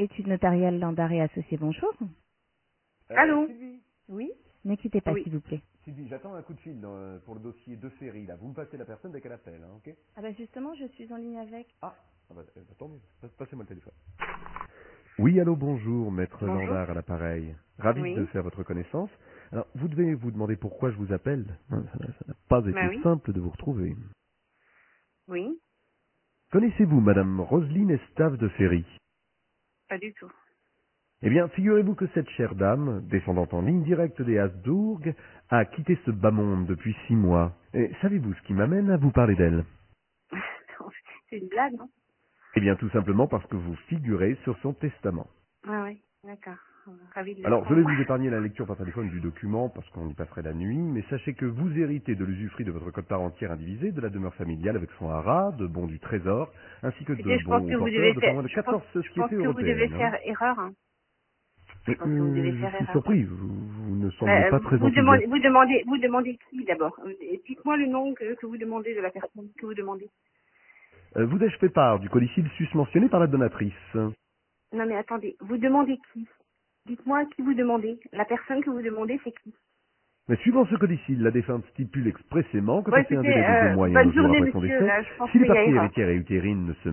Études notariales Landard et Associés, bonjour. Euh, Allô Sylvie, Oui Ne quittez pas, Oui. s'il vous plaît. Sylvie, j'attends un coup de fil dans, euh, pour le dossier de Ferry, là. Vous me passez la personne dès qu'elle appelle, hein, ok Ah bah justement, je suis en ligne avec. Ah, ah bah, euh, attendez, passe- passez-moi le téléphone. Oui, allô, bonjour, maître Bonjour. Landard à l'appareil. Ravi Oui. de faire votre connaissance. Alors, vous devez vous demander pourquoi je vous appelle. Hein, Ça n'a ça n'a pas été Bah oui. simple de vous retrouver. Oui, Connaissez-vous Madame Roselyne Estave de Ferry? Pas du tout. Eh bien, figurez-vous que cette chère dame, descendante en ligne directe des Habsbourg, a quitté ce bas monde depuis six mois. Et savez-vous ce qui m'amène à vous parler d'elle? C'est une blague, non? Eh bien, tout simplement parce que vous figurez sur son testament. Ah oui, d'accord. Ravi de Alors, je vais vous épargner la lecture par téléphone du document parce qu'on y passerait la nuit, mais sachez que vous héritez de l'usufruit de votre code parentière indivisé, de la demeure familiale avec son haras, de bons du trésor, ainsi que de Écoutez, je bons porteurs devez de pas moins de je 14 pense, je pense sociétés que vous devez européennes. hein. faire erreur. hein. Mais, pense que vous devez euh, faire je suis erreur. surpris, vous, vous ne semblez Euh, pas très vous, demandez, vous demandez, vous demandez qui d'abord? Dites-moi le nom que, que vous demandez de la personne que vous demandez. Euh, vous ai-je fait part du codicile susmentionné par la donatrice? Non mais attendez, vous demandez qui? Dites-moi qui vous demandez. La personne que vous demandez, c'est qui Mais suivant ce codicile, la défunte stipule expressément que passé un délai de deux mois et un jour après son décès, si les parties héritières et utérines ne se